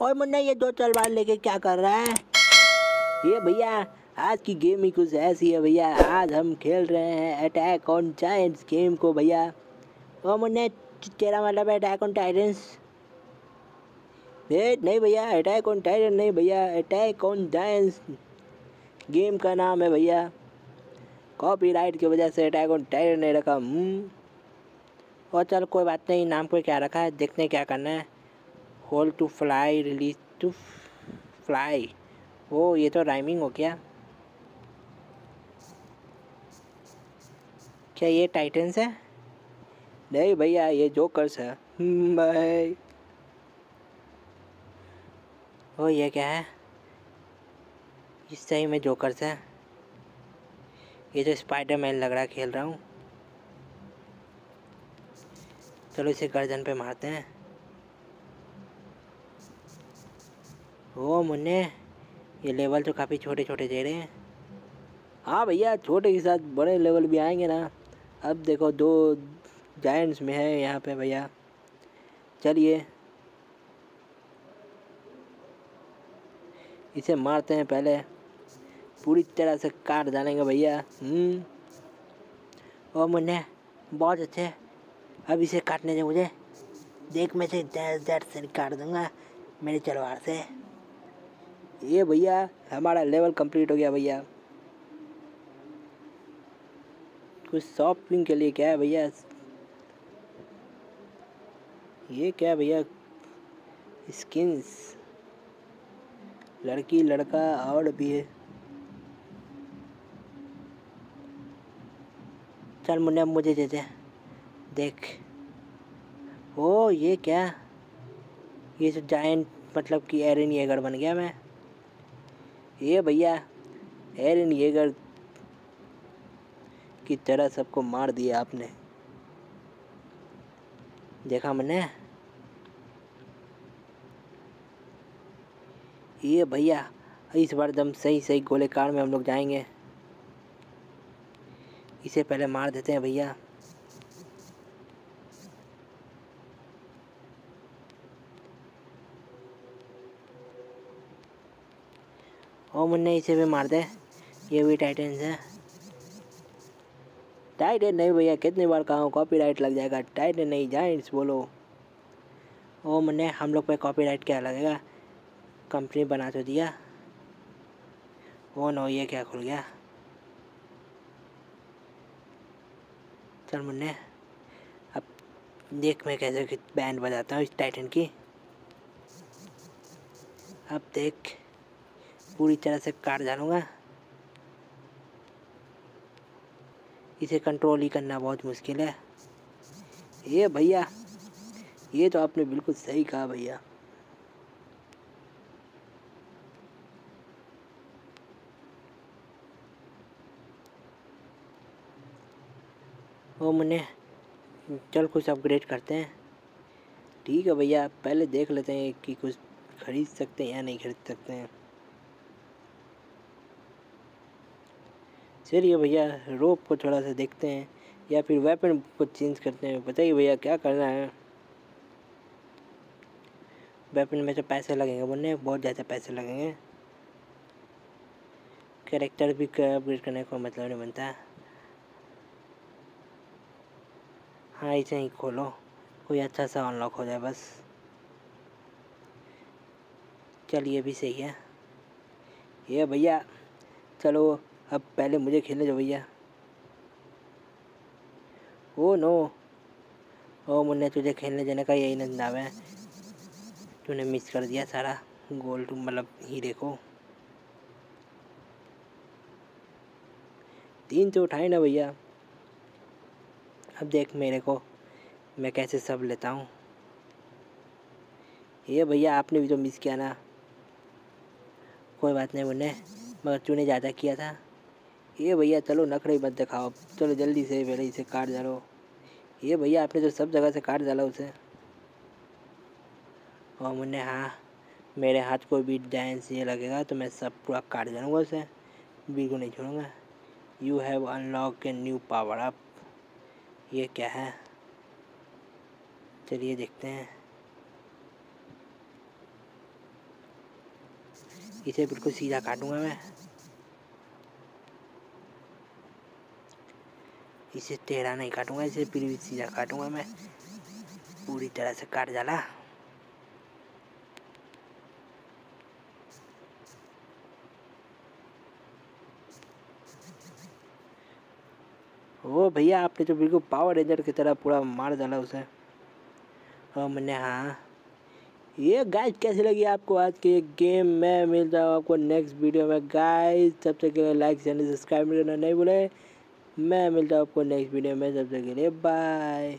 और मुन्ना, ये दो तलवार लेके क्या कर रहा है? ये भैया, आज की गेम ही कुछ ऐसी है भैया। आज हम खेल रहे हैं अटैक ऑन जायंट्स गेम को भैया। ओ मुन्ने, तेरा मतलब अटैक ऑन टाइटेंस नहीं भैया अटैक ऑन टाइटन नहीं भैया। अटैक ऑन जायंट्स गेम का नाम है भैया। कॉपीराइट की वजह से अटैक ऑन टाइटन नहीं रखा। हम्म। और चल, कोई बात नहीं, नाम को क्या रखा है? देखते हैं क्या करना है। Hole to fly release to fly वो, ये तो राइमिंग हो गया। क्या ये टाइटन्स है? नहीं भैया, ये जोकर्स है। भाई। ओ ये क्या है? इस सही में जोकर्स है। ये तो स्पाइडरमैन लग रहा खेल रहा हूँ। चलो इसे गर्दन पे मारते हैं। ओ मुन्ने, ये लेवल तो काफ़ी छोटे छोटे दे रहे हैं। हाँ भैया, छोटे के साथ बड़े लेवल भी आएँगे ना। अब देखो दो जायंट्स में है यहाँ पे भैया। चलिए। इसे मारते हैं पहले। पूरी तरह से काट डालेंगे भैया। हम्म। ओ मुन्ने, बहुत अच्छे। अब इसे काटने दे मुझे। देख मैं से दस दस से काट दूँगा मेरी तलवार से। ये भैया, हमारा लेवल कंप्लीट हो गया भैया। कुछ शॉपिंग के लिए क्या है भैया? ये क्या भैया? स्किन्स लड़की, लड़का और भी है। चल मुन्ने मुझे दे दे। देख। ओ, ये क्या? ये जो जायंट मतलब कि एरन येगर बन गया मैं। ये भैया एरन येगर की तरह सबको मार दिया आपने। देखा मैंने? ये भैया, इस बार दम सही सही गोले कार में हम लोग जाएँगे। इसे पहले मार देते हैं भैया। ओ मुन्ने इसे भी मार दे। ये भी टाइटन है। टाइटन नहीं भैया, कितनी बार कहा कॉपीराइट लग जाएगा। टाइटन नहीं जाइंट्स बोलो। ओ मुन्ने हम लोग पे कॉपीराइट क्या लगेगा? कंपनी बना तो दिया। ओ नो, ये क्या खुल गया? चल मुन्ने अब देख मैं कैसे बैंड बजाता हूँ इस टाइटन की। अब देख। पूरी तरह से काट डालूँगा। इसे कंट्रोल ही करना बहुत मुश्किल है। ये भैया, ये तो आपने बिल्कुल सही कहा भैया। वो मैंने चल कुछ अपग्रेड करते हैं। ठीक है भैया, पहले देख लेते हैं कि कुछ खरीद सकते हैं या नहीं खरीद सकते हैं। चलिए भैया रोप को थोड़ा सा देखते हैं, या फिर वेपन को चेंज करते हैं। बताइए भैया, क्या करना है? वेपन में तो पैसे लगेंगे, बोलने बहुत ज़्यादा पैसे लगेंगे। कैरेक्टर भी अपग्रेड करने को मतलब नहीं बनता। हाँ इसे ही खोलो। कोई अच्छा सा अनलॉक हो जाए बस। चलिए भी सही है। ये भैया, चलो अब पहले मुझे खेलने दो भैया। ओ, नो। ओ, मुन्ने, तुझे खेलने देने का यही नंदाव है। तूने मिस कर दिया सारा गोल टू मतलब हीरे को तीन तो उठाए ना भैया। अब देख मेरे को, मैं कैसे सब लेता हूँ। ये भैया, आपने भी तो मिस किया ना। कोई बात नहीं मुन्ने, मगर तूने ज़्यादा किया था। ये भैया, चलो नखरे मत दिखाओ। चलो जल्दी से पहले इसे काट डालो। ये भैया, आपने तो सब जगह से काट डाला उसे। और मुन्ने हाँ। मेरे हाथ को भी डांस ये लगेगा तो मैं सब पूरा काट जाऊँगा उसे। बिल्कुल नहीं छोड़ूँगा। You have unlock a new power up ये क्या है? चलिए देखते हैं। इसे बिल्कुल सीधा काटूँगा मैं। इसे टेढ़ा नहीं काटूँगा, इसे फिर सीधा काटूँगा मैं। पूरी तरह से काट डाला ओ भैया, आपने तो बिल्कुल पावर रेंजर की तरह पूरा मार डाला उसे। और मैंने हाँ। ये गाइस कैसी लगी आपको आज की गेम में मिलता हूँ आपको नेक्स्ट वीडियो में। गाइस तब तक के लिए लाइक चैनल सब्सक्राइब करना नहीं भूले। मैं मिलता हूँ आपको नेक्स्ट वीडियो में सबसे के लिए बाय